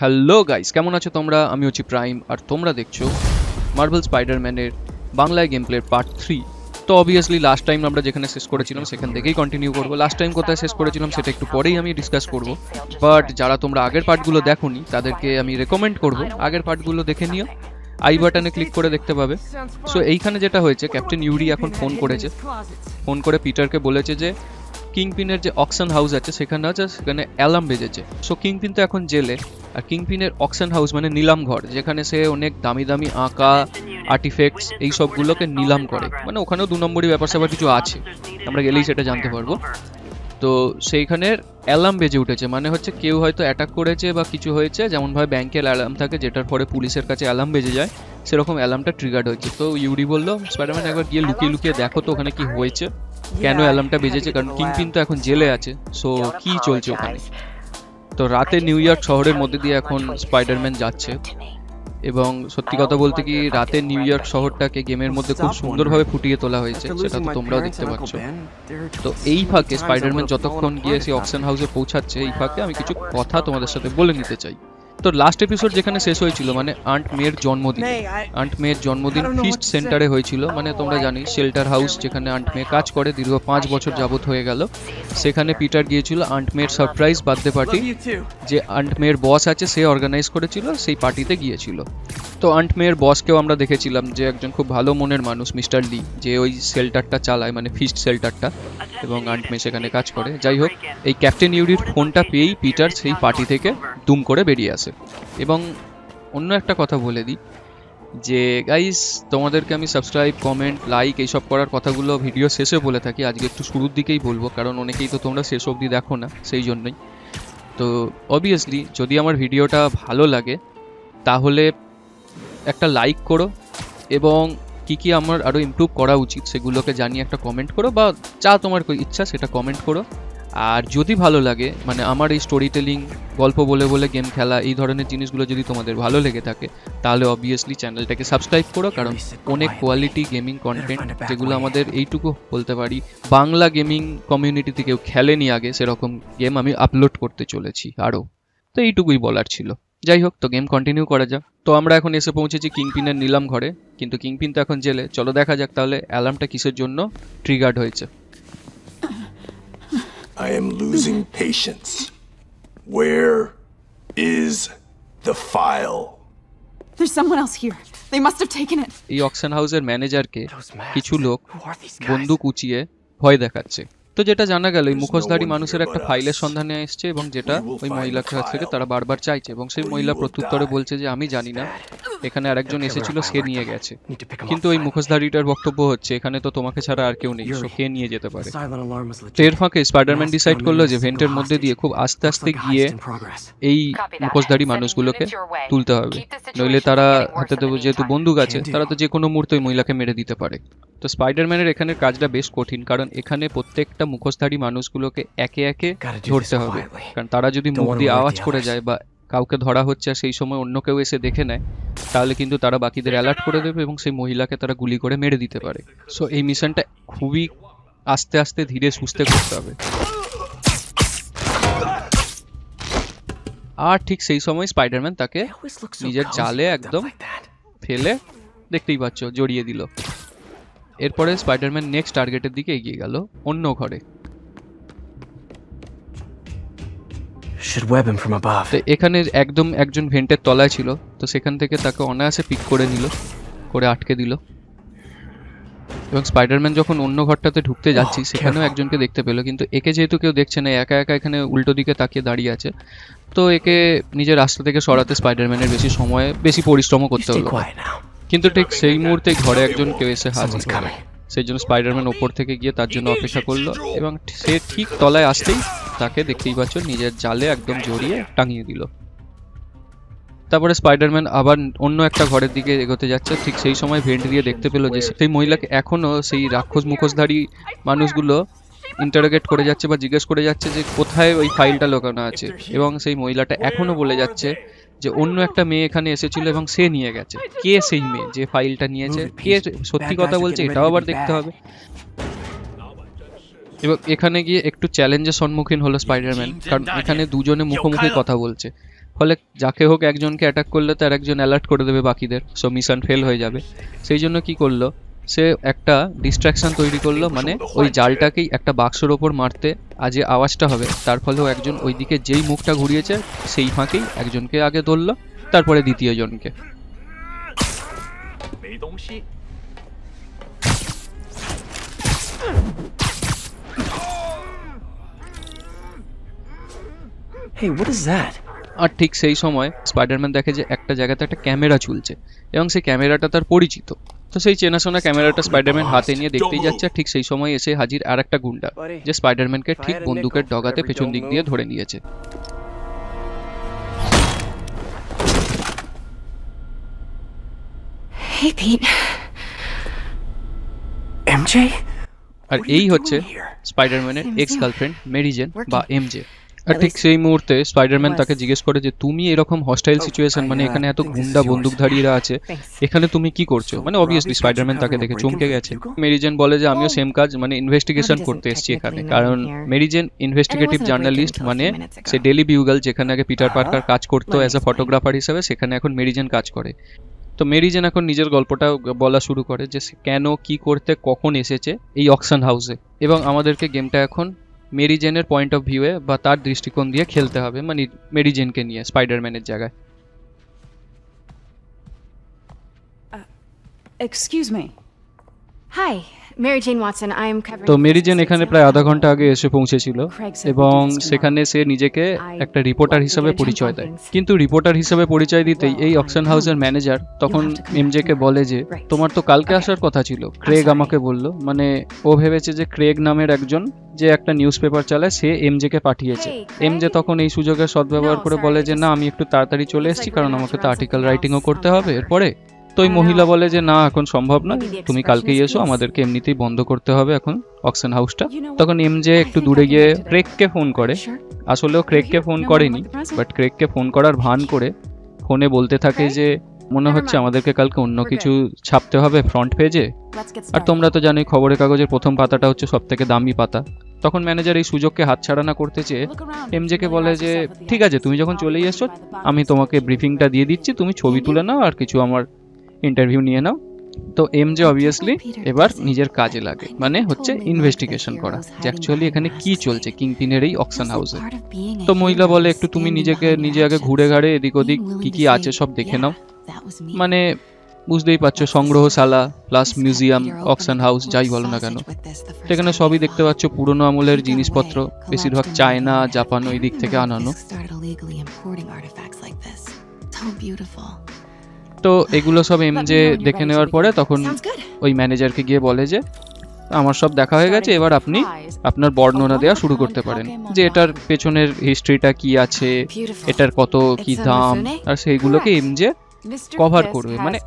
Hello guys কেমন আছো তোমরা? আমি হচ্ছি প্রাইম, আর তোমরা দেখছ মার্বেল স্পাইডারম্যানের বাংলায় গেম প্লের পার্ট থ্রি তো অবভিয়াসলি লাস্ট টাইম আমরা যেখানে শেষ করেছিলাম, সেখান থেকেই কন্টিনিউ করব। লাস্ট টাইম কোথায় শেষ করেছিলাম, সেটা একটু পরেই আমি ডিসকাস করব। বাট যারা তোমরা আগের পার্টগুলো দেখোনি, তাদেরকে আমি রেকমেন্ড করব। আগের পার্টগুলো দেখে নিও। আই বাটনে ক্লিক করে দেখতে পাবে। সো এইখানে যেটা হয়েছে ক্যাপ্টেন ইউরি এখন ফোন করেছে। ফোন করে পিটারকে বলেছে যে কিংপিনের যে অকশন হাউস আছে, সেখানে আছে সেখানে অ্যালার্ম বেজেছে। সো কিংপিন তো এখন জেলে। আর কিংপিনের অকশন হাউস মানে নিলাম ঘর, যেখানে সে অনেক দামি দামি আঁকা আর্টিফেক্টস এই সবগুলোকে নিলাম করে। মানে ওখানেও দু নম্বরই ব্যাপার স্যাপার কিছু আছে। আমরা গেলেই সেটা জানতে পারব। তো সেইখানের অ্যালার্ম বেজে উঠেছে। মানে হচ্ছে কেউ হয়তো অ্যাটাক করেছে বা কিছু হয়েছে, যেমনভাবে ব্যাংকের অ্যালার্ম থাকে, যেটার পরে পুলিশের কাছে অ্যালার্ম বেজে যায়, সেরকম অ্যালার্মটা ট্রিগার্ড হয়েছে। তো ইউডি বলল স্পাইডারম্যান একবার গিয়ে লুকিয়ে লুকিয়ে দেখো তো ওখানে কি হয়েছে। কেন অ্যালার্মটা বেজেছে? কারণ কিংপিন তো এখন জেলে আছে সো কি চলছে ওখানে? তো রাতে নিউ ইয়র্ক শহরের মধ্যে দিয়ে এখন স্পাইডারম্যান যাচ্ছে এবং সত্যি কথা বলতে কি রাতে নিউ ইয়র্ক শহরটাকে গেমের মধ্যে খুব সুন্দরভাবে ফুটিয়ে তোলা হয়েছে সেটা তো তোমরাও দেখতে পাচ্ছ। তো এই ফাঁকে স্পাইডারম্যান যতক্ষণ গিয়ে সেই অপশন হাউসে পৌঁছাচ্ছে এই ফাঁকে আমি কিছু কথা তোমাদের সাথে বলে নিতে চাই। তো লাস্ট এপিসোড যেখানে শেষ হয়েছিল মানে আন্ট মেয়ের জন্মদিন। আন্ট মেয়ের জন্মদিন ফিস্ট সেন্টারে হয়েছিল মানে তোমরা জানি শেল্টার হাউস যেখানে আন্ট মেয়ে কাজ করে দীর্ঘ পাঁচ বছর যাবত হয়ে গেল। সেখানে পিটার গিয়েছিল আন্ট মেয়ের সারপ্রাইজ বার্থডে পার্টি যে আন্ট মেয়ের বস আছে সে অর্গানাইজ করেছিল সেই পার্টিতে গিয়েছিল। তো আন্ট মেয়ের বসকেও আমরা দেখেছিলাম যে একজন খুব ভালো মনের মানুষ, মিস্টার লি যে ওই শেল্টারটা চালায় মানে ফিস্ট শেল্টারটা এবং আন্ট মেয়ে সেখানে কাজ করে। যাই হোক, এই ক্যাপ্টেন ইউরির ফোনটা পেয়েই পিটার সেই পার্টি থেকে দুম করে বেরিয়ে আসে। এবং অন্য একটা কথা বলে দিই, যে গাইস তোমাদেরকে আমি সাবস্ক্রাইব কমেন্ট লাইক এইসব করার কথাগুলো ভিডিও শেষে বলে থাকি। আজকে একটু শুরুর দিকেই বলব, কারণ অনেকেই তো তোমরা শেষ অবধি দেখো না, সেই জন্যই। তো অবভিয়াসলি যদি আমার ভিডিওটা ভালো লাগে, তাহলে একটা লাইক করো এবং কি কি আমার আরও ইমপ্রুভ করা উচিত সেগুলোকে জানিয়ে একটা কমেন্ট করো বা যা তোমার ইচ্ছা সেটা কমেন্ট করো। আর যদি ভালো লাগে মানে আমার এই স্টোরি টেলিং গল্প বলে বলে গেম খেলা, এই ধরনের জিনিসগুলো যদি তোমাদের ভালো লেগে থাকে, তাহলে অবভিয়াসলি চ্যানেলটাকে সাবস্ক্রাইব করো, কারণ অনেক কোয়ালিটি গেমিং কন্টেন্ট যেগুলো আমাদের এইটুকু বলতে পারি। বাংলা গেমিং কমিউনিটিতে কেউ খেলেনি আগে, সেরকম গেম আমি আপলোড করতে চলেছি আরও তো এইটুকুই বলার ছিল। যাই হোক তো গেম কন্টিনিউ করা যাক তো আমরা এখন এসে পৌঁছেছি কিংপিনের নিলাম ঘরে কিন্তু কিংপিন তো এখন জেলে চলো দেখা যাক তাহলে অ্যালার্মটা কিসের জন্য ট্রিগার্ড হয়েছে I am losing patience. Where is the file? There's someone else here. They must have taken it. এই অকশন হাউসের ম্যানেজারকে কিছু লোক বন্দুক উঁচিয়ে ভয় দেখাচ্ছে তো যেটা জানা গেল এই মুখোশধারী মানুষের একটা ফাইলের সন্ধানে এসছে এবং যেটা ওই মহিলার কাছ থেকে তারা বারবার চাইছে এবং সেই মহিলা প্রত্যুত্তরে বলছে যে আমি জানি না। এখানে আরেকজন এসেছিল সে নিয়ে গেছে। কিন্তু ওই মুখোশধারীটার বক্তব্য হচ্ছে এখানে তো তোমাকে ছাড়া আর কেউ নেই সো কে নিয়ে যেতে পারে। এর ফাঁকে স্পাইডারম্যান ডিসাইড করল যে ভেন্টের মধ্যে দিয়ে খুব আস্তে আস্তে গিয়ে এই মুখোশধারী মানুষগুলোকে তুলতে হবে। নইলে তারা হাতে তো যেহেতু বন্দুক আছে তারা তো যে কোনো মুহূর্তে ওই মহিলাকে মেরে দিতে পারে। তো স্পাইডারম্যানের এখানের কাজটা বেশ কঠিন কারণ এখানে প্রত্যেকটা মুখোশধারী মানুষগুলোকে একে একে ধরতে হবে। কারণ তারা যদি মুখ দিয়ে আওয়াজ করে যায় বা কাউকে ধরা হচ্ছে আর সেই সময় অন্য কেউ এসে দেখে নেয় তাহলে কিন্তু তারা বাকিদের অ্যালার্ট করে দেবে এবং সেই মহিলাকে তারা গুলি করে মেরে দিতে পারে। সো এই মিশনটা খুবই আস্তে আস্তে ধীরে সুস্থে করতে হবে। আর ঠিক সেই সময় স্পাইডারম্যান তাকে নিজের জালে একদম ফেলে দেখতেই পাচ্ছ জড়িয়ে দিল। এরপরে স্পাইডারম্যান নেক্সট টার্গেটের দিকে এগিয়ে গেল অন্য ঘরে। Should web him from above. তো এখানে একদম একজন ভেন্টের তলায় ছিল তো সেখান থেকে তাকে অনায়াসে পিক করে নিল করে আটকে দিল। এবং স্পাইডারম্যান যখন অন্য ঘরটাতে ঢুকতে যাচ্ছি সেখানেও একজনকে দেখতে পেল কিন্তু একে যেহেতু কেউ দেখছে না একা একা এখানে উল্টো দিকে তাকিয়ে দাঁড়িয়ে আছে তো একে নিজের রাস্তা থেকে সরাতে স্পাইডারম্যানের বেশি সময় বেশি পরিশ্রমও করতে হলো। কিন্তু ঠিক সেই মুহূর্তে ঘরে একজন কেউ এসে হাজির সেই জন্য স্পাইডারম্যান ওপর থেকে গিয়ে তার জন্য অপেক্ষা করল এবং সে ঠিক তলায় আসতেই তাকে দেখতেই পাচ্ছ, নিজের জালে একদম জড়িয়ে টাঙিয়ে দিল। তারপরে স্পাইডারম্যান আবার অন্য একটা ঘরের দিকে এগোতে যাচ্ছে, ঠিক সেই সময় ভেন্ট দিয়ে দেখতে পেল যে সেই মহিলাকে এখনও সেই রাক্ষস মুখোশধারী মানুষগুলো ইন্টারোগেট করে যাচ্ছে বা জিজ্ঞেস করে যাচ্ছে যে কোথায় ওই ফাইলটা লোকানো আছে। এবং সেই মহিলাটা এখনও বলে যাচ্ছে যে অন্য একটা মেয়ে এখানে এসেছিল এবং সে নিয়ে গেছে। কে সেই মেয়ে যে ফাইলটা নিয়েছে? কে সত্যি কথা বলছে? এটাও আবার দেখতে হবে। এবং এখানে গিয়ে একটু চ্যালেঞ্জের সম্মুখীন হলো স্পাইডারম্যান কারণ এখানে দুজনে মুখোমুখি কথা বলছে। ফলে যাকে হোক একজনকে অ্যাটাক করলে তার একজন অ্যালার্ট করে দেবে বাকিদের সো মিশন ফেল হয়ে যাবে। সেই জন্য কি করল সে একটা ডিস্ট্রাকশন তৈরি করল মানে ওই জালটাকেই একটা বাক্সর ওপর মারতে আজ যে আওয়াজটা হবে। তার ফলে ও একজন ওইদিকে যেই মুখটা ঘুরিয়েছে সেই ফাঁকেই একজনকে আগে ধরলো তারপরে দ্বিতীয় জনকে। হোয়াট ইজ দ্যাট আর ঠিক সেই সময় স্পাইডারম্যান দেখে যে একটা জায়গাতে একটা ক্যামেরা চুলছে এবং সেই ক্যামেরাটা তার পরিচিত। তো সেই চেনাশোনা ক্যামেরাটা স্পাইডারম্যান হাতে নিয়ে দেখতেই যাচ্ছে ঠিক সেই সময় এসে হাজির আর একটা গুন্ডা যে স্পাইডারম্যানকে ঠিক বন্দুকের ডগাতে পেছন দিক দিয়ে ধরে নিয়েছে। আর এই হচ্ছে স্পাইডারম্যানের এক্স গার্লফ্রেন্ড মেরিজেন বা এমজে ঠিক সেই মুহূর্তে স্পাইডারম্যান তাকে জিজ্ঞেস করে যে তুমি এরকম হস্টাইল Oh, সিচুয়েশন মানে এখানে এত গুন্ডা বন্দুকধারীরা আছে এখানে তুমি কি করছ? মানে অবভিয়াসলি স্পাইডারম্যান তাকে দেখে চমকে গেছে। মেরিজেন বলে যে আমিও Oh. সেম কাজ মানে ইনভেস্টিগেশন করতে এসেছি এখানে। কারণ মেরিজেন ইনভেস্টিগেটিভ জার্নালিস্ট মানে. সে ডেলি বিউগাল যেখানে আগে পিটার. পার্কার কাজ করতো অ্যাজ আ explain. ফটোগ্রাফার হিসেবে সেখানে এখন মেরিজেন কাজ করে। তো মেরিজেন এখন নিজের গল্পটা বলা শুরু করে যে কেন কি করতে কখন এসেছে এই অকশন হাউসে এবং আমাদেরকে গেমটা এখন মেরিজেনের পয়েন্ট অফ ভিউয়ে বা তার দৃষ্টিকোণ দিয়ে খেলতে হবে মানে মেরিজেনকে নিয়ে স্পাইডারম্যানের জায়গায় Excuse me. Hi, তো মেরিজেন এখানে প্রায় আধা ঘণ্টা আগে এসে পৌঁছেছিল এবং. সেখানে সে নিজেকে একটা রিপোর্টার হিসেবে পরিচয় দেয়। কিন্তু রিপোর্টার হিসেবে পরিচয় দিতেই এই অকশন হাউসের ম্যানেজার তখন এমজেকে বলে যে তোমার তো কালকে আসার কথা ছিল। ক্রেগ আমাকে বলল মানে ও ভেবেছে যে ক্রেগ নামের একজন যে একটা নিউজ পেপার চালায় সে এমজেকে পাঠিয়েছে? এমজে তখন এই সুযোগের সদ্ব্যবহার করে বলে যে না আমি একটু তাড়াতাড়ি চলে এসেছি কারণ আমাকে তো আর্টিকেল রাইটিংও করতে হবে. এরপরে তো ওই মহিলা বলে যে না এখন সম্ভব না তুমি কালকেই এসো আমাদেরকে এমনিতেই বন্ধ করতে হবে এখন অকশন হাউসটা? তখন এমজে একটু দূরে গিয়ে today. ফোন করে. আসলেও ক্রেগকে ফোন করেনি. বাট ক্রেগকে ফোন করার ভান করে ফোনে বলতে থাকে যে মনে হচ্ছে আমাদেরকে কালকে অন্য কিছু ছাপতে হবে ফ্রন্ট পেজে আর তোমরা তো জানোই খবরের কাগজের প্রথম পাতাটা হচ্ছে সব থেকে দামি পাতা তখন ম্যানেজার এই সুযোগকে হাতছাড়া না করতে চেয়ে. এমজেকে বলে যে ঠিক আছে তুমি যখন I'll এসছো. আমি তোমাকে ব্রিফিংটা দিয়ে দিচ্ছি তুমি ছবি তুলে নাও আর কিছু আমার ইন্টারভিউ নিয়ে নাও। তো এমজে অবভিয়াসলি এবার নিজের কাজে লাগে। মানে হচ্ছে ইনভেস্টিগেশন করা যে অ্যাকচুয়ালি এখানে কি চলছে কিংপিনের এই অকশন হাউসে তো মহিলা বলে একটু তুমি নিজেকে নিজে আগে ঘুরে ঘাড়ে এদিক ওদিক কি কি আছে সব দেখে নাও। মানে বুঝতেই পারছ সংগ্রহশালা প্লাস মিউজিয়াম অকশন হাউস যাই বলো না কেন। সেখানে সবই দেখতে পাচ্ছ পুরনো আমলের জিনিসপত্র বেশিরভাগ চায়না জাপান ওই দিক থেকে আনানো। তো এগুলো সব এমজে দেখে নেওয়ার পরে তখন ওই ম্যানেজারকে গিয়ে বলে যে আমার সব দেখা হয়ে গেছে এবার আপনি আপনার বর্ণনা দেওয়া শুরু করতে পারেন। যে এটার পেছনের হিস্ট্রিটা কি আছে এটার কত কি দাম আর সেইগুলোকে এমজে. কভার করবে। মানে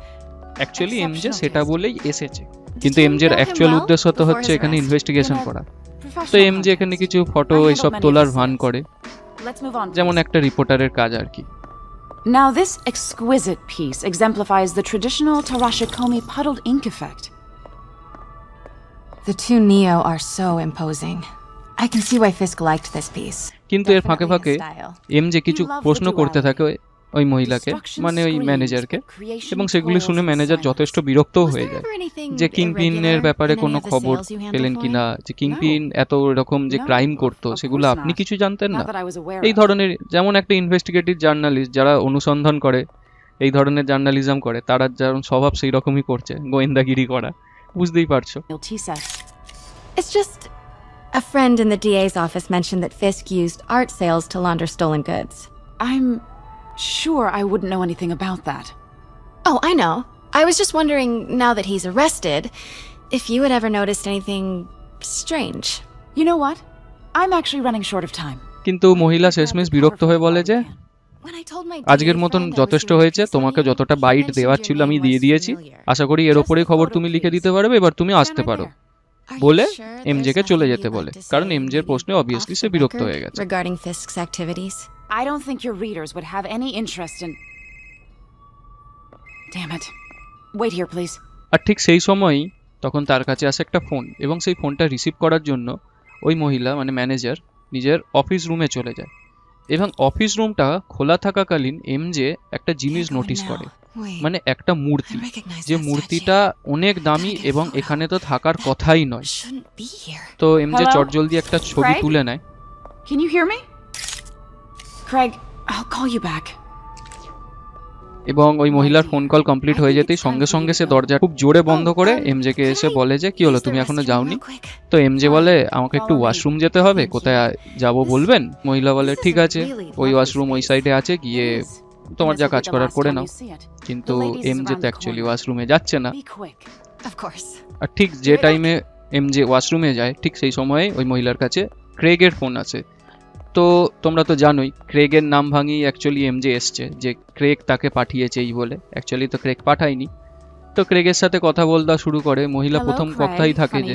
অ্যাকচুয়ালি এমজে সেটা বলেই এসেছে। কিন্তু এমজের অ্যাকচুয়াল উদ্দেশ্য তো হচ্ছে এখানে ইনভেস্টিগেশন করা। তো এমজে এখানে কিছু ফটো এইসব তোলার ভান করে. যেমন একটা রিপোর্টারের কাজ আর কি। Now, this exquisite piece exemplifies the traditional Tarashikomi puddled ink effect. The two Neo are so imposing. I can see why Fisk liked this piece. কিন্তু এর ফাঁকে ফাঁকে এম যে কিছু love the প্রশ্ন করতে duality. থাকে ওই মহিলাকে মানে ওই ম্যানেজারকে এবং সেগুলি শুনে ম্যানেজার যথেষ্ট বিরক্ত হয়ে যায় যে কিং পিনের ব্যাপারে কোনো খবর পেলেন কি না যে কিং পিন এত রকম যে ক্রাইম করতো সেগুলো আপনি কিছু জানতেন না? এই ধরনের যেমন একটা ইনভেস্টিগেটিভ জার্নালিস্ট যারা অনুসন্ধান করে এই ধরনের জার্নালিজম করে তারা যেমন স্বভাব সেই রকমই করছে গোয়েন্দাগিরি করা। বুঝতেই পারছ? A friend in the DA's office mentioned that Fisk used art sales to launder stolen goods. I'm sure I wouldn't know anything about that. Oh, I know. I was just wondering now that he's arrested if you had ever noticed anything strange. You know what? I'm actually running short of time. কিন্তু মহিলা শেষমেশ বিরক্ত হয়ে বলে যে When I told my আজকের মতন যথেষ্ট হয়েছে তোমাকে যতটা বাইট দেওয়ার ছিল আমি দিয়ে দিয়েছি আশা করি এর ওপরেই খবর তুমি লিখে দিতে পারবে এবার তুমি আসতে পারো বলে এমজেকে চলে যেতে বলে কারণ এমজের প্রশ্নে অবভিয়াসলি সে বিরক্ত হয়ে গেছে Regarding Fisk's activities. I don't think your readers would have any interest in. Damn it. Wait here, please. আর ঠিক সেই সময়ই তখন তার কাছে আসে একটা ফোন এবং সেই ফোনটা রিসিভ করার জন্য ওই মহিলা মানে ম্যানেজার নিজের অফিস রুমে চলে যায় এবং অফিস রুমটা খোলা থাকাকালীন এমজে একটা জিনিস নোটিস করে মানে একটা মূর্তি যে মূর্তিটা অনেক দামি এবং এখানে তো থাকার কথাই নয়. তো এমজে Hello? চটজলদি একটা ছবি তুলে নেয় Can you hear me? Craig, I'll call you back. এবং ওই মহিলার ফোন কল কমপ্লিট হয়ে যেতেই সঙ্গে সঙ্গে সে দরজা খুব জোরে বন্ধ করে এমজে কে এসে বলে যে কি হলো? তুমি এখনও যাওনি? তো এমজে বলে আমাকে একটু ওয়াশরুম যেতে হবে। কোথায় যাব বলবেন? মহিলা বলে ঠিক আছে। ওই ওয়াশরুম ওই সাইডে আছে। গিয়ে তোমার যা কাজ করার করে নাও. কিন্তু এমজে তো অ্যাকচুয়ালি ওয়াশরুমে যাচ্ছে না. আর ঠিক যে টাইমে এমজে ওয়াশরুমে যায় ঠিক সেই সময়ে ওই মহিলার কাছে ক্রেগের ফোন আছে তো তোমরা তো জানোই ক্রেগের নাম ভাঙিয়ে অ্যাকচুয়ালি এমজে এসছে যে ক্রেগ তাকে পাঠিয়েছে এই বলে। অ্যাকচুয়ালি তো ক্রেগ পাঠায়নি। তো ক্রেগের সাথে কথা বলতে শুরু করে মহিলা প্রথম কথাই থাকে যে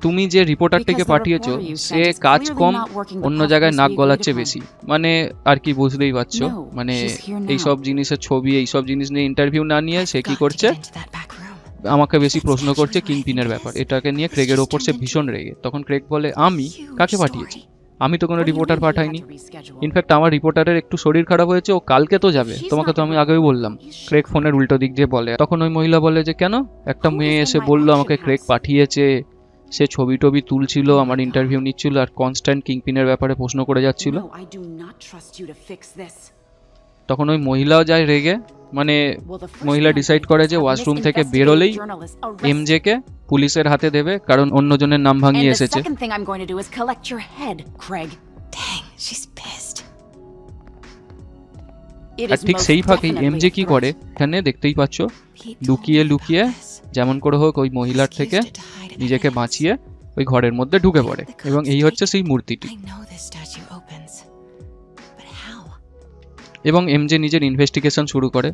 তুমি যে রিপোর্টারটিকে পাঠিয়েছো সে কাজ কম অন্য জায়গায় নাক গলাচ্ছে বেশি। মানে আর কি বুঝতেই পারছ? মানে. এইসব জিনিসের ছবি এইসব জিনিস নিয়ে ইন্টারভিউ না নিয়ে সে কি করছে. আমাকে বেশি প্রশ্ন করছে কিংপিনের ব্যাপার। এটাকে নিয়ে ক্রেগের ওপর সে ভীষণ রেগে। তখন ক্রেগ বলে আমি কাকে পাঠিয়েছি? আমি তো কোনো রিপোর্টার পাঠাইনি। ইনফ্যাক্ট আমার রিপোর্টারের একটু শরীর খারাপ হয়েছে ও কালকে তো যাবে। তোমাকে তো আমি আগেই বললাম ক্রেক ফোনের উল্টো দিক দিয়ে বলে। তখন ওই মহিলা বলে যে কেন? একটা মেয়ে এসে বলল বলল আমাকে ক্রেক পাঠিয়েছে সে ছবি টবি তুলছিল আমার ইন্টারভিউ নিচ্ছিল আর কনস্ট্যান্ট কিংপিনের ব্যাপারে প্রশ্ন করে যাচ্ছিল। তখন ওই মহিলাও যায় রেগে মানে মহিলা ডিসাইড করে যে ওয়াশরুম থেকে বেরোলেই এমজে কে পুলিশের হাতে দেবে কারণ অন্যজনের নাম ভাঙিয়ে এসেছে। ঠিক সেই ফাঁকেই এমজে কি করে? এখানে দেখতেই পাচ্ছ লুকিয়ে লুকিয়ে যেমন করে হোক ওই মহিলার থেকে নিজেকে বাঁচিয়ে ওই ঘরের মধ্যে ঢুকে পড়ে। এবং এই হচ্ছে সেই মূর্তিটি। এবং এমজে নিজের ইনভেস্টিগেশন শুরু করে।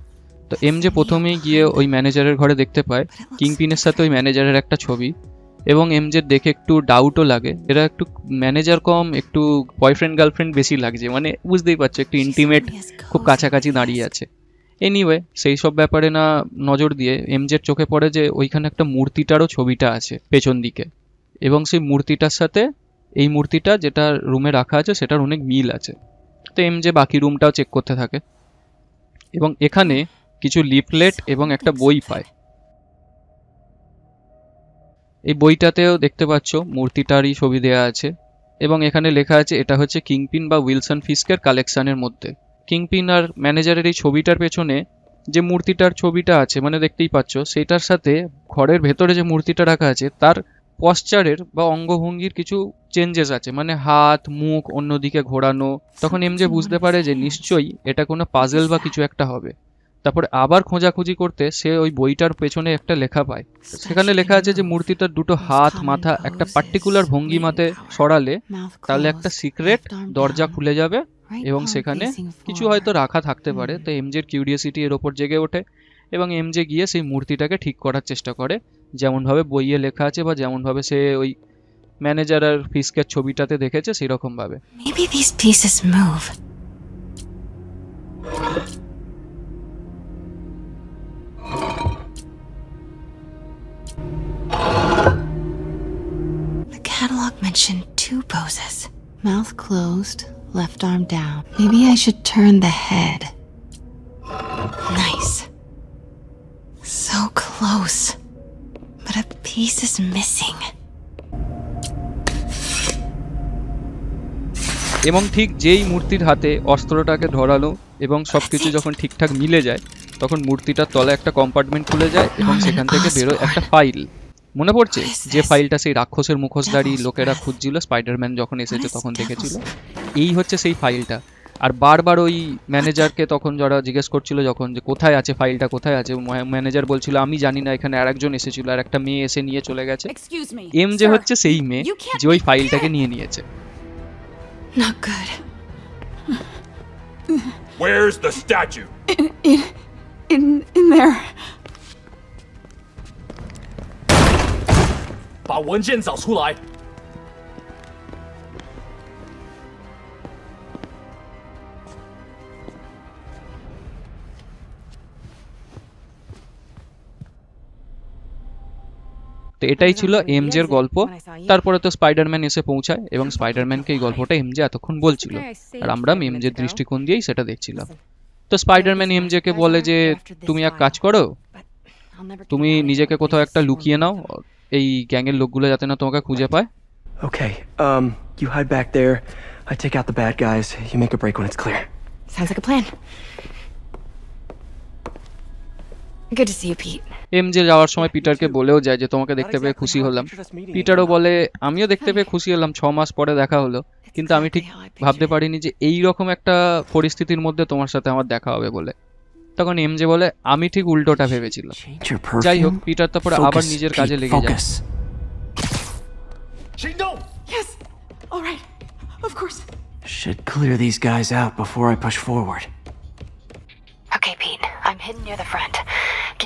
তো এমজে প্রথমেই গিয়ে ওই ম্যানেজারের ঘরে দেখতে পায়। কিংপিনের সাথে ওই ম্যানেজারের একটা ছবি। এবং এমজের দেখে একটু ডাউটও লাগে। এরা একটু ম্যানেজার কম, একটু বয়ফ্রেন্ড গার্লফ্রেন্ড বেশি লাগছে। মানে বুঝতেই পারছ, একটু ইন্টিমেট খুব কাছাকাছি দাঁড়িয়ে আছে। এনিওয়ে সেই সব ব্যাপারে না নজর দিয়ে এমজের চোখে পড়ে যে ওইখানে একটা মূর্তিটারও ছবিটা আছে পেছন দিকে। এবং সেই মূর্তিটার সাথে এই মূর্তিটা যেটা রুমে রাখা আছে, সেটার অনেক মিল আছে। তো এমজে বাকি রুমটাও চেক করতে থাকে। এবং এখানে কিছু লিফলেট এবং একটা বই পায়। এই বইটাতেও দেখতে পাচ্ছ মূর্তিটারই ছবি দেওয়া আছে। এবং এখানে লেখা আছে এটা হচ্ছে কিংপিন বা উইলসন ফিস্কের কালেকশনের মধ্যে। কিংপিন আর ম্যানেজারের এই ছবিটার পেছনে যে মূর্তিটার ছবিটা আছে মানে দেখতেই পাচ্ছ সেটার সাথে ঘরের ভেতরে যে মূর্তিটা রাখা আছে তার পশ্চারের বা অঙ্গভঙ্গির কিছু চেঞ্জেস আছে। মানে হাত, মুখ অন্যদিকে ঘোরানো, তখন এমজে বুঝতে পারে যে নিশ্চয়ই এটা কোনো পাজেল বা কিছু একটা হবে। তারপরে আবার খোঁজাখুঁজি করতে সে ওই বইটার পেছনে একটা লেখা পায়। সেখানে লেখা আছে যে মূর্তিটার দুটো হাত, মাথা একটা পার্টিকুলার ভঙ্গিমাতে সরালে তাহলে একটা সিক্রেট দরজা খুলে যাবে এবং সেখানে কিছু হয়তো রাখা থাকতে পারে। তো এমজের কিউরিয়াসিটি এর ওপর জেগে ওঠে এবং এমজে গিয়ে সেই মূর্তিটাকে ঠিক করার চেষ্টা করে। যেমনভাবে বইয়ে লেখা আছে বা যেমনভাবে সে ওই ম্যানেজার আর ফিস্কের ছবিটাতে দেখেছে সেই রকম ভাবে Maybe these pieces move. The catalog mentioned two poses. Mouth closed, left arm down. Maybe I should turn the head. Piece is missing. এবং ঠিক যেই মূর্তির হাতে অস্ত্রটাকে ধরালো এবং সবকিছু যখন ঠিকঠাক মিলে যায় তখন মূর্তিটার তলায় একটা কম্পার্টমেন্ট খুলে যায় এবং সেখান থেকে বেরোয় একটা ফাইল মনে পড়ছে যে ফাইলটা সেই রাক্ষসের মুখোশধারী লোকেরা খুঁজছিল স্পাইডারম্যান যখন এসেছে তখন দেখেছিল। এই হচ্ছে সেই ফাইলটা আর বারবার ওই ম্যানেজারকে তখন যারা জিজ্ঞেস করছিল যখন যে কোথায় আছে ফাইলটা কোথায় আছে ম্যানেজার বলছিল আমি জানি না এখানে আরেকজন এসেছিল আর একটা মেয়ে এসে নিয়ে চলে গেছে Excuse me. এম যে sir. হচ্ছে সেই মেয়ে you can't যে ওই be ফাইলটাকে নিয়ে নিয়েছে Not good. Where's the statue? in in there. 把文件找出来。 তো এটাই ছিল এমজের গল্প। তারপরে তো স্পাইডারম্যান এসে পৌঁছায় এবং স্পাইডারম্যানকে এই গল্পটা এমজে এতক্ষণ বলছিল। আর আমরা এমজের দৃষ্টিকোণ দিয়েই সেটা দেখছিলাম। তো স্পাইডারম্যান এমজেকে বলে যে তুমি এক কাজ করো তুমি নিজেকে কোথাও একটা লুকিয়ে নাও এই গ্যাংয়ের লোকগুলো যাতে না তোমাকে খুঁজে পায়। ওকে um, you hide back there. I take out the bad guys. You make a break when it's clear. Sounds like a plan. Good to see you, Pete. এমজে যাওয়ার সময় পিটারকে বলেও যায় যে তোমাকে দেখতে পেয়ে খুশি হলাম পিটারও বলে আমিও দেখতে পেয়ে খুশি হলাম ছ মাস পরে দেখা হলো কিন্তু আমি ঠিক ভাবতে পারিনি যে এই রকম একটা পরিস্থিতির মধ্যে তোমার সাথে আমার দেখা হবে বলে তখন এমজে বলে আমি ঠিক উল্টোটা ভেবেছিলাম যাই হোক পিটার তারপরে আবার নিজের কাজে লেগে যায় focus. 行动！Yes. All right. Of. Should clear these guys out before I push forward. Okay, Pete. I'm hidden near the front.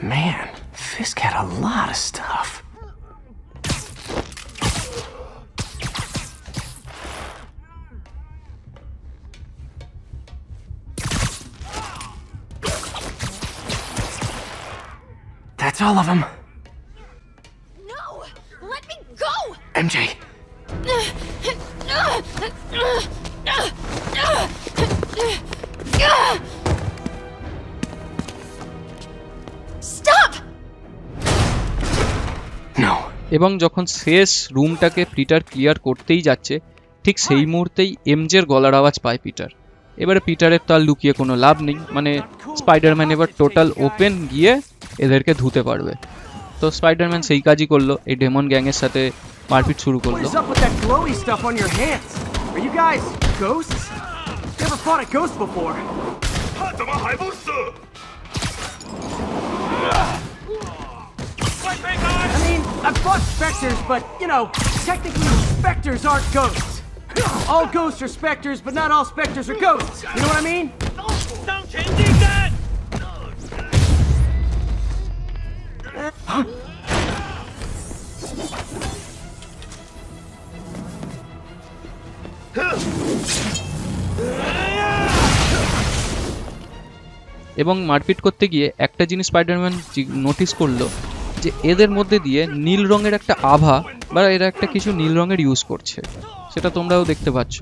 Man, Fisk had a lot of stuff. That's all of them. No! Let me go! MJ, এবং যখন শেষ রুমটাকে Peter clear করতেই যাচ্ছে ঠিক সেই মুহূর্তেই এমজের গলার আওয়াজ পায় পিটার। এবারে পিটারের তো আর লুকিয়ে কোনো লাভ নেই মানে স্পাইডারম্যান এবার টোটাল ওপেন গিয়ে এদেরকে ধুতে পারবে। তো স্পাইডারম্যান সেই কাজই করল এই ডেমন গ্যাংয়ের সাথে মারপিট শুরু করল? Never fought a ghost before. fought specters, but, you know, technically specters aren't ghosts. All ghosts are specters, but not all specters are ghosts. You know what I mean? Huh? এবং মারপিট করতে গিয়ে একটা জিনিস স্পাইডারম্যান নোটিস করলো যে এদের মধ্যে দিয়ে নীল রঙের একটা আভা বা এরা একটা কিছু নীল রঙের ইউজ করছে। সেটা তোমরাও দেখতে পাচ্ছ।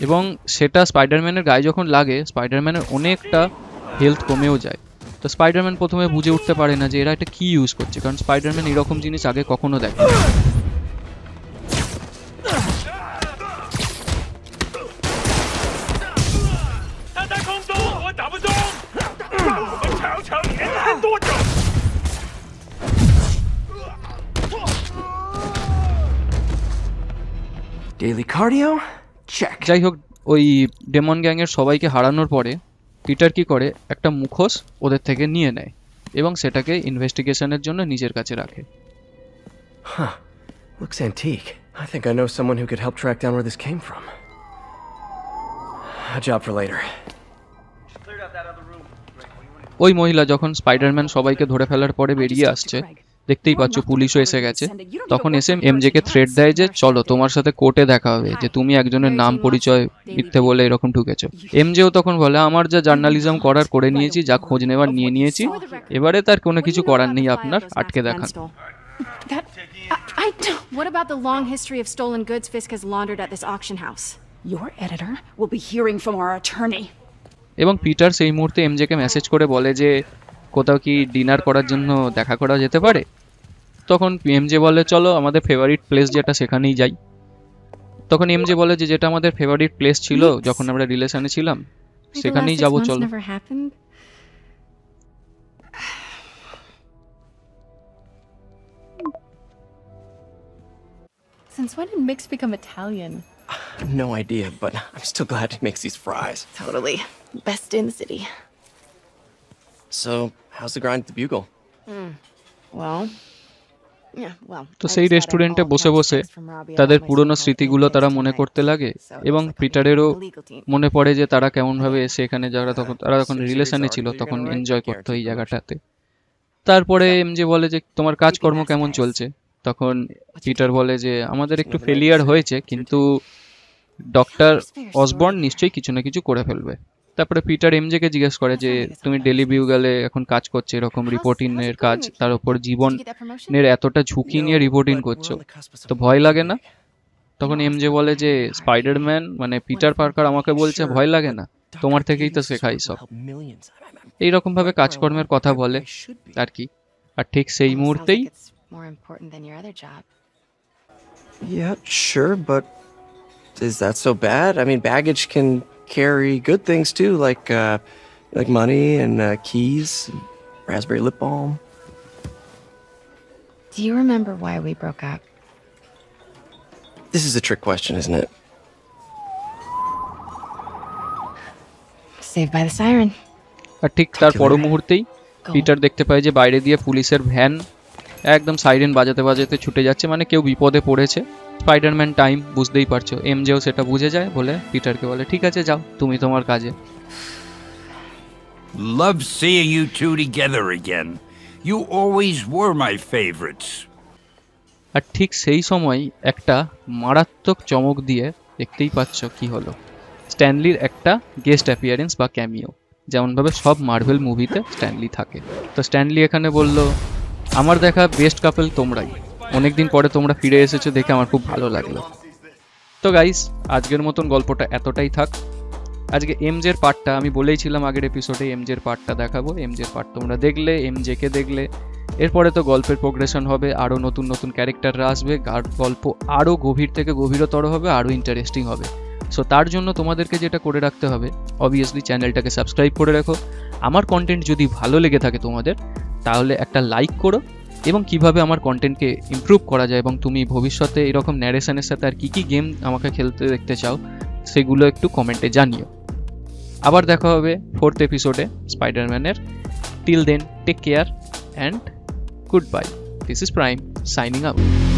এবং সেটা স্পাইডারম্যানের গায়ে যখন লাগে স্পাইডারম্যানের অনেকটা হেলথ কমেও যায়। তো স্পাইডারম্যান প্রথমে বুঝে উঠতে পারে না যে এরা একটা কি ইউজ করছে, কারণ স্পাইডারম্যান এরকম জিনিস আগে কখনো দেখে Daily cardio? Check. যাই হোক ওই ডেমন গ্যাংয়ের সবাইকে হারানোর পরে পিটার কি করে একটা মুখোশ ওদের থেকে নিয়ে নেয় এবং সেটাকে ইনভেস্টিগেশনের জন্য নিজের কাছে রাখে Huh. Looks antique. I think I know someone who could help track down where this came from. A job for later. ওই মহিলা যখন স্পাইডারম্যান সবাইকে ধরে ফেলার পরে বেরিয়ে আসছে দেখতেই পাচ্ছ পুলিশও এসে গেছে তখন এসে এমজেকে থ্রেট দেয় যে চলো তোমার সাথে কোর্টে দেখা হবে যে তুমি একজনের নাম পরিচয় মিথ্যে বলে এরকম ঢুকেছো এমজেও তখন বলে আমার যা জার্নালিজম করার করে নিয়েছি যা খোঁজ নেওয়ার নিয়ে নিয়েছি এবারে তার কোনো কিছু করার নেই আপনার আটকে দেখান That. I, I don't. What about the long history of stolen goods Fisk has laundered at this auction house? Your editor will be hearing from our attorney. এবং পিটার সেই মুহূর্তে এমজেকে মেসেজ করে বলে যে কোথাও কি ডিনার করার জন্য দেখা করা যেতে পারে তখন এমজে বলে চলো আমাদের ফেভারিট প্লেস যেটা সেখানেই যাই তখন এমজে বলে যে যেটা আমাদের ফেভারিট প্লেস ছিল যখন আমরা রিলেশনে ছিলাম সেখানেই যাব চলো? Since when did Mix become Italian? No idea, but I'm still glad he makes these fries. Totally. Best in the city. So, how's the grind at the Bugle? Yeah, well. তো সেই রেস্টুরেন্টে বসে বসে তাদের পুরনো স্মৃতিগুলো তারা মনে করতে লাগে এবং পিটারেরও. মনে পড়ে যে তারা কেমনভাবে এসে এখানে যারা তখন তারা তখন রিলেশনে ছিল তখন এনজয় করতো এই জায়গাটাতে। তারপরে এম যে বলে যে তোমার কাজকর্ম কেমন চলছে? তখন পিটার বলে যে আমাদের একটু ফেলিয়ার হয়েছে কিন্তু ডক্টর অসবর্ন নিশ্চয়ই কিছু না কিছু করে ফেলবে। তারপরে পিটার এমজে কে জিজ্ঞেস করে যে তুমি ডেলি ভিউ গেলে এখন কাজ করছ? এরকম রিপোর্টিং এর কাজ তার উপর জীবন এর এতটা ঝুঁকি নিয়ে রিপোর্টিং করছ? তো ভয় লাগে না? তখন এমজে বলে যে স্পাইডারম্যান মানে পিটার পার্কার আমাকে বলছে ভয় লাগে না। তোমার থেকেই তো শেখাই সব। এইরকম ভাবে কাজকর্মের কথা বলে আর কি। আর ঠিক সেই মুহূর্তেই Yeah, sure, but is that so bad? I mean, baggage can carry good things too, like uh, like money and uh, keys, and raspberry lip balm. Do you remember why we broke up? This is a trick question, isn't it? Saved by the siren. আর ঠিক তার পর Particular? মুহূর্তেই Peter দেখতে পায় যে বাইরে দিয়ে পুলিশের ভ্যান একদম সাইরেন বাজাতে বাজাতে ছুটে যাচ্ছে মানে কেউ বিপদে পড়েছে স্পাইডারম্যান টাইম বুঝতেই পারছ। এমজেও সেটা বুঝে যায় বলে পিটারকে বলে ঠিক আছে যাও তুমি তোমার কাজে। Love seeing you two together again. You always were my favorites. আর ঠিক সেই সময় একটা মারাত্মক চমক দিয়ে দেখতেই পাচ্ছ কি হলো। স্ট্যানলির একটা গেস্ট অ্যাপিয়ারেন্স বা ক্যামিও যেমনভাবে সব মার্ভেল মুভিতে স্ট্যানলি থাকে। তো স্ট্যানলি এখানে বলল আমার দেখা বেস্ট কাপেল তোমরাই। অনেকদিন পরে তোমরা ফিরে এসেছ দেখে আমার খুব ভালো লাগল। তো গাইস আজকের মতন গল্পটা এতটাই থাক। আজকে এমজের পার্টটা আমি বলেইছিলাম আগের এপিসোডে এমজের পার্টটা দেখাবো। এমজের পার্ট তোমরা দেখলে এমজেকে দেখলে। এরপরে তো গল্পের প্রোগ্রেশন হবে আরও নতুন নতুন ক্যারেক্টাররা আসবে। আর গল্প আরও গভীর থেকে গভীরতর হবে আরও ইন্টারেস্টিং হবে। সো তার জন্য তোমাদেরকে যেটা করে রাখতে হবে অবভিয়াসলি চ্যানেলটাকে সাবস্ক্রাইব করে রাখো। আমার কন্টেন্ট যদি ভালো লেগে থাকে তোমাদের, তাহলে একটা লাইক করো এবং কীভাবে আমার কন্টেন্টকে ইম্প্রুভ করা যায় এবং তুমি ভবিষ্যতে এরকম ন্যারেশনের সাথে আর কী কী গেম আমাকে খেলতে দেখতে চাও, সেগুলো একটু কমেন্টে জানিও। আবার দেখা হবে ফোর্থ এপিসোডে স্পাইডারম্যানের till then take care and good bye this is Prime signing out